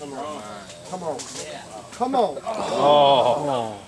Come on. Come on. Come on. Oh.